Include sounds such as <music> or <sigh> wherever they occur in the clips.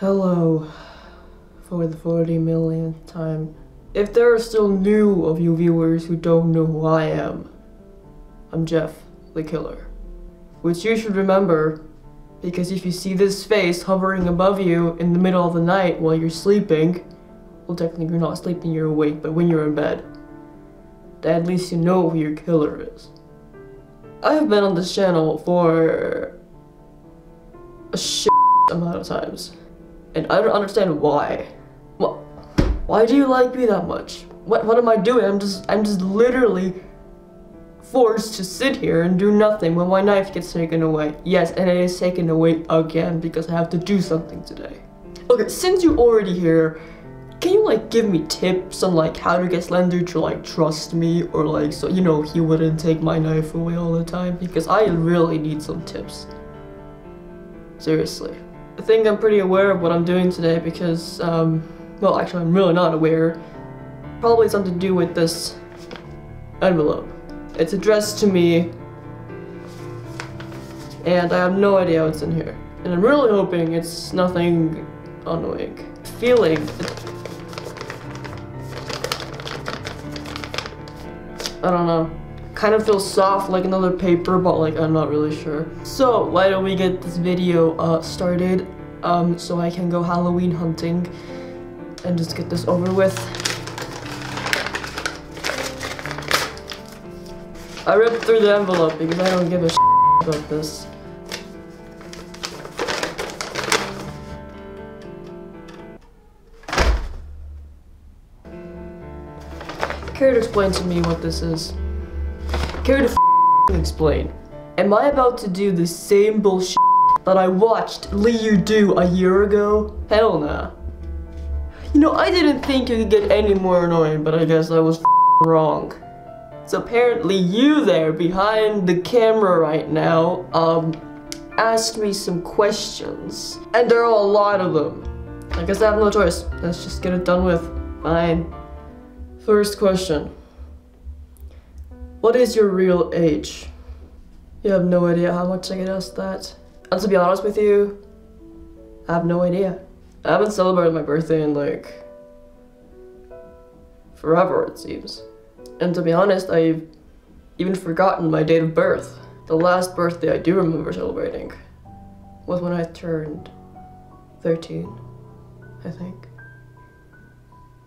Hello, for the 40 millionth time. If there are still new of you viewers who don't know who I am, I'm Jeff, the killer. Which you should remember, because if you see this face hovering above you in the middle of the night while you're sleeping, well technically you're not sleeping, you're awake, but when you're in bed, at least you know who your killer is. I have been on this channel for a shit amount of times. And I don't understand why. What? Why do you like me that much? What what am I doing? I'm just I'm just literally forced to sit here and do nothing when my knife gets taken away. Yes, and it is taken away again because I have to do something today. Okay, since you're already here, can you like give me tips on like how to get Slender to like trust me or like so you know he wouldn't take my knife away all the time because I really need some tips. Seriously. I think I'm pretty aware of what I'm doing today because um well actually I'm really not aware. Probably something to do with this envelope. It's addressed to me and I have no idea what's in here. And I'm really hoping it's nothing annoying. Feeling I don't know. Kind of feels soft like another paper, but like I'm not really sure. So why don't we get this video uh, started um, so I can go Halloween hunting and just get this over with. I ripped through the envelope because I don't give a about this. Care to explain to me what this is? Care to explain? Am I about to do the same bullshit that I watched Liu do a year ago? Hell nah. You know, I didn't think you could get any more annoying, but I guess I was wrong. So apparently you there behind the camera right now, um, asked me some questions. And there are a lot of them. I guess I have no choice. Let's just get it done with. Fine. First question. What is your real age? You have no idea how much I get asked that. And to be honest with you, I have no idea. I haven't celebrated my birthday in like forever, it seems. And to be honest, I've even forgotten my date of birth. The last birthday I do remember celebrating was when I turned 13, I think.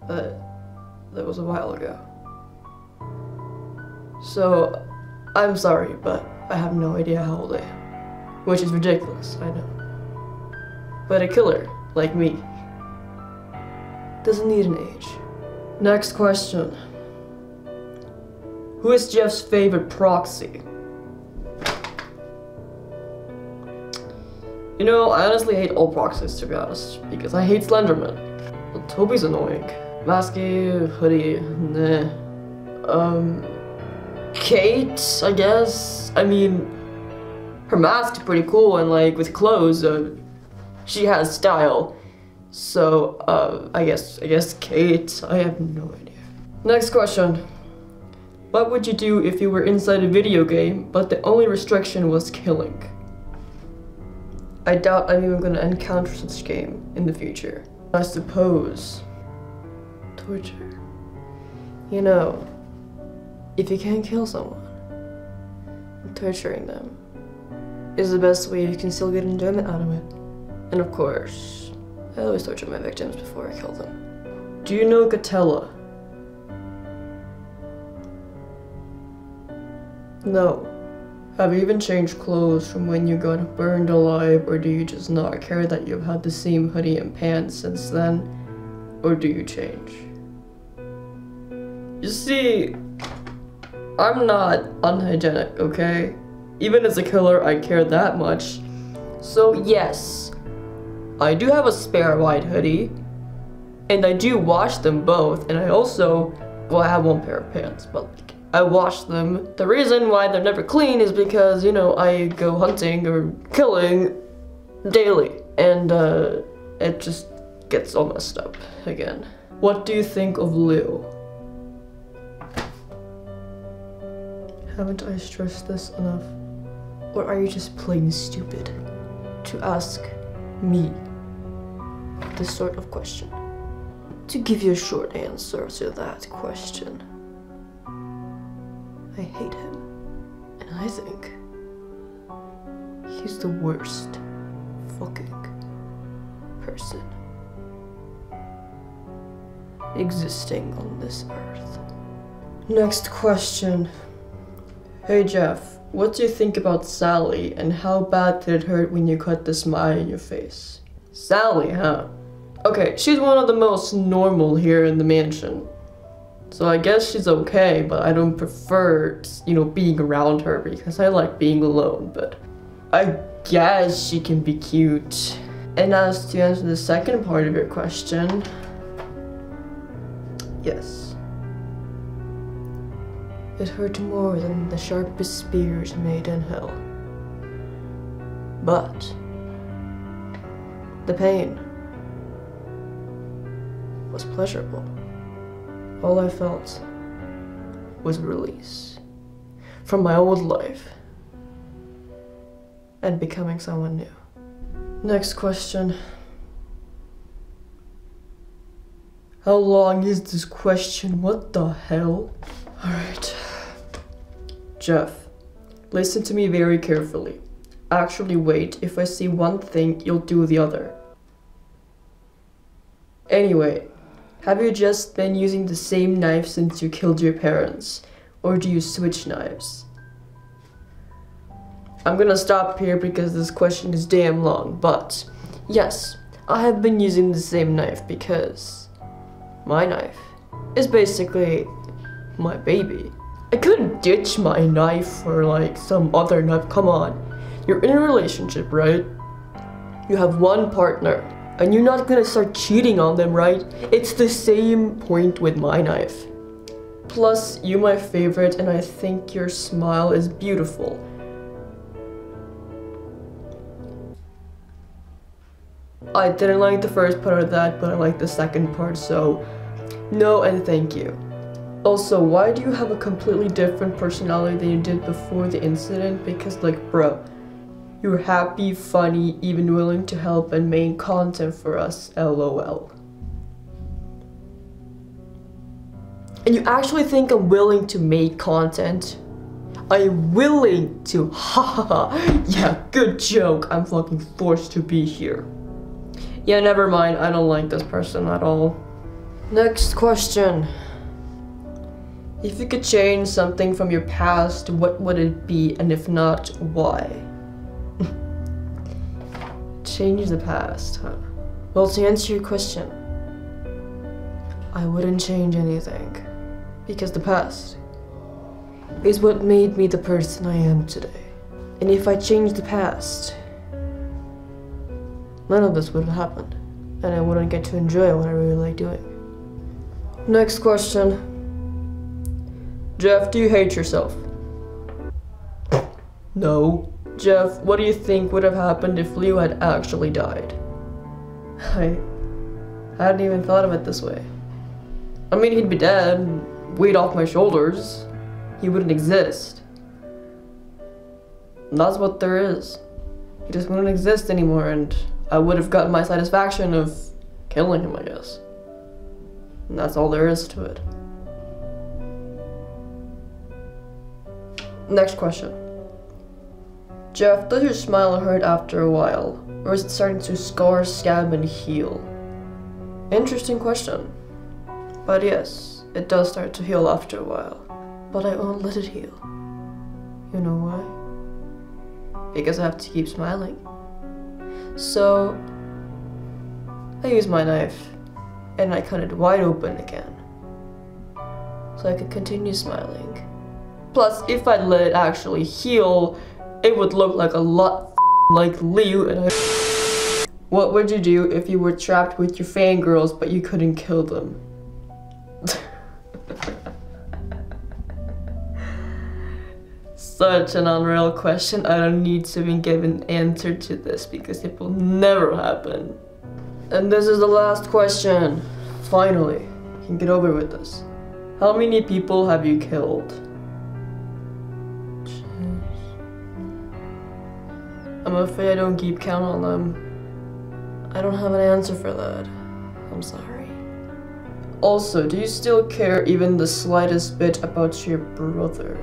But that was a while ago. So, I'm sorry, but I have no idea how old I am. Which is ridiculous, I know. But a killer, like me, doesn't need an age. Next question. Who is Jeff's favorite proxy? You know, I honestly hate all proxies to be honest, because I hate Slenderman. But Toby's annoying. Masky, Hoodie, nah. Um, Kate, I guess? I mean, her mask's pretty cool and like with clothes, uh, she has style. So, uh, I guess, I guess Kate, I have no idea. Next question. What would you do if you were inside a video game, but the only restriction was killing? I doubt I'm even gonna encounter such game in the future. I suppose. Torture. You know, if you can't kill someone, torturing them is the best way you can still get enjoyment out of it. And of course, I always torture my victims before I kill them. Do you know Catella? No. Have you even changed clothes from when you got burned alive, or do you just not care that you've had the same hoodie and pants since then? Or do you change? You see, I'm not unhygienic, okay? Even as a killer, I care that much. So yes, I do have a spare white hoodie, and I do wash them both, and I also, well, I have one pair of pants, but like, I wash them. The reason why they're never clean is because, you know, I go hunting or killing daily, and uh, it just gets all messed up again. What do you think of Liu? Haven't I stressed this enough? Or are you just plain stupid to ask me this sort of question. To give you a short answer to that question, I hate him. And I think he's the worst fucking person existing on this earth. Next question. Hey Jeff, what do you think about Sally and how bad did it hurt when you cut the smile in your face? Sally, huh? Okay, she's one of the most normal here in the mansion. So I guess she's okay, but I don't prefer, you know, being around her because I like being alone, but I guess she can be cute. And as to answer the second part of your question, yes. It hurt more than the sharpest spears made in hell. But the pain was pleasurable. All I felt was release from my old life and becoming someone new. Next question. How long is this question? What the hell? Alright. Jeff, listen to me very carefully. Actually, wait. If I see one thing, you'll do the other. Anyway, have you just been using the same knife since you killed your parents? Or do you switch knives? I'm gonna stop here because this question is damn long, but yes, I have been using the same knife because my knife is basically my baby. I couldn't ditch my knife for like some other knife, come on. You're in a relationship, right? You have one partner, and you're not gonna start cheating on them, right? It's the same point with my knife. Plus, you're my favorite, and I think your smile is beautiful. I didn't like the first part of that, but I like the second part, so no and thank you. Also, why do you have a completely different personality than you did before the incident? Because like, bro, you're happy, funny, even willing to help and make content for us, lol. And you actually think I'm willing to make content? I'm willing to, ha ha ha, yeah, good joke, I'm fucking forced to be here. Yeah, never mind. I don't like this person at all. Next question. If you could change something from your past, what would it be? And if not, why? <laughs> change the past, huh? Well, to answer your question, I wouldn't change anything. Because the past is what made me the person I am today. And if I change the past, none of this would have happened. And I wouldn't get to enjoy what I really like doing. Next question. Jeff, do you hate yourself? No. Jeff, what do you think would have happened if Liu had actually died? I hadn't even thought of it this way. I mean, he'd be dead, weight off my shoulders. He wouldn't exist. And that's what there is. He just wouldn't exist anymore, and I would have gotten my satisfaction of killing him, I guess. And that's all there is to it. Next question. Jeff, does your smile hurt after a while? Or is it starting to scar, scab, and heal? Interesting question. But yes, it does start to heal after a while. But I won't let it heal. You know why? Because I have to keep smiling. So, I use my knife and I cut it wide open again. So I could continue smiling. Plus, if I let it actually heal, it would look like a lot <laughs> like Liu and I- <laughs> What would you do if you were trapped with your fangirls but you couldn't kill them? <laughs> Such an unreal question. I don't need to be given an answer to this because it will never happen. And this is the last question. Finally, you can get over with this. How many people have you killed? I'm afraid I don't keep count on them. I don't have an answer for that. I'm sorry. Also, do you still care even the slightest bit about your brother?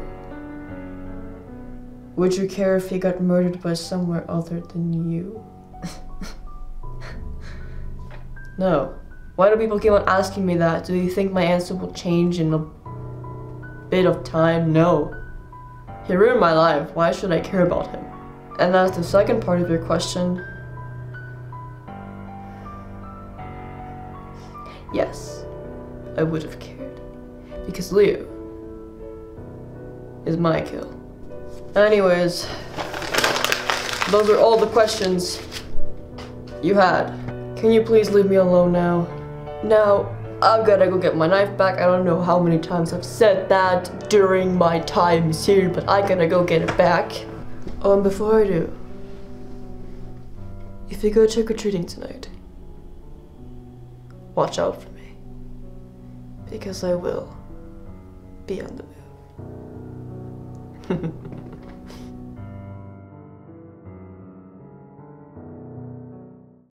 Would you care if he got murdered by somewhere other than you? <laughs> no. Why do people keep on asking me that? Do you think my answer will change in a bit of time? No. He ruined my life. Why should I care about him? And as the second part of your question, yes, I would have cared. Because Liu is my kill. Anyways, those are all the questions you had. Can you please leave me alone now? Now, I've gotta go get my knife back. I don't know how many times I've said that during my times here, but I gotta go get it back. Oh, and before I do, if you go trick-or-treating tonight, watch out for me. Because I will be on the move. <laughs>